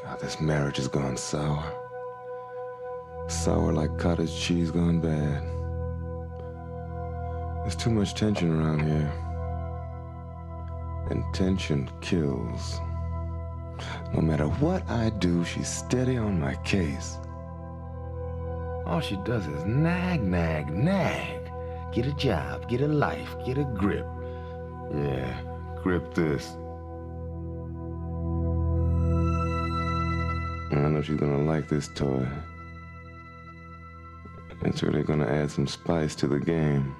God, this marriage has gone sour. Sour like cottage cheese gone bad. There's too much tension around here. And tension kills. No matter what I do, she's steady on my case. All she does is nag, nag, nag. Get a job, get a life, get a grip. Yeah, grip this. I know she's gonna like this toy. It's really gonna add some spice to the game.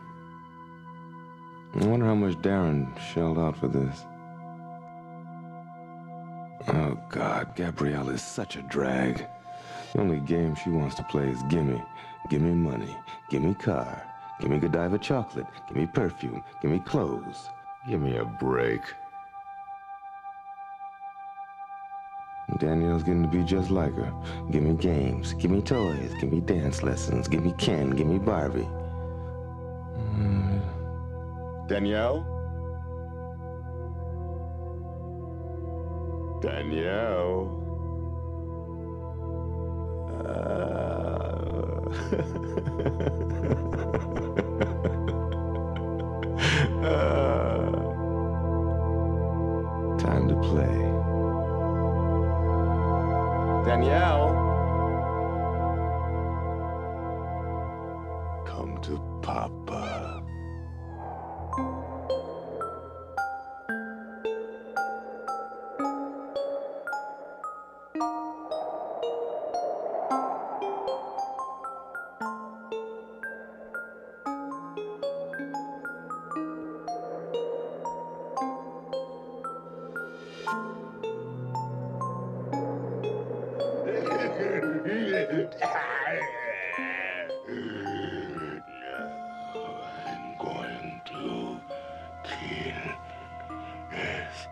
I wonder how much Darren shelled out for this. Oh, God, Gabrielle is such a drag. The only game she wants to play is gimme. Gimme money. Gimme car. Gimme Godiva chocolate. Gimme perfume. Gimme clothes. Give me a break. Danielle's getting to be just like her. Give me games. Give me toys. Give me dance lessons. Give me Ken. Give me Barbie. Mm. Danielle? Danielle? Uh. Time to play. Danielle? Come to Papa. I'm going to kill this.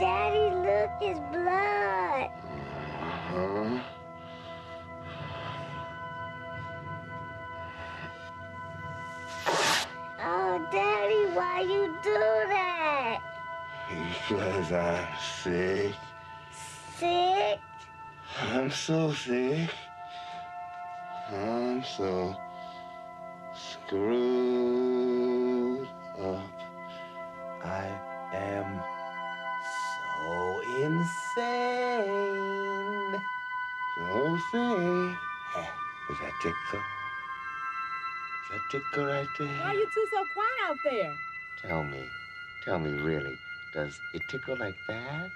Daddy, look, his blood. Huh? Why you do that? Because I'm sick. Sick? I'm so sick. I'm so screwed up. I am so insane. So sick. Does that tickle? Is that tickle right there? Why are you two so quiet out there? Tell me, tell me really, does it tickle like that?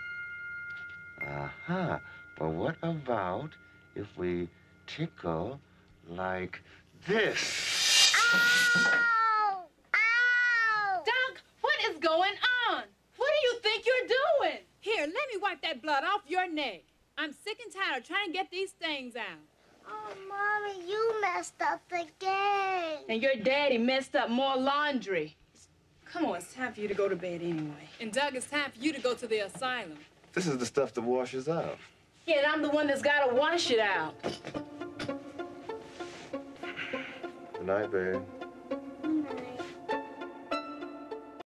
Uh-huh. Well, what about if we tickle like this? Ow! Ow! Doc, what is going on? What do you think you're doing? Here, let me wipe that blood off your neck. I'm sick and tired of trying to get these things out. Oh, Mommy, you messed up the game. And your daddy messed up more laundry. Come on, it's time for you to go to bed anyway. And Doug, it's time for you to go to the asylum. This is the stuff that washes up. Yeah, and I'm the one that's gotta wash it out. Good night, babe.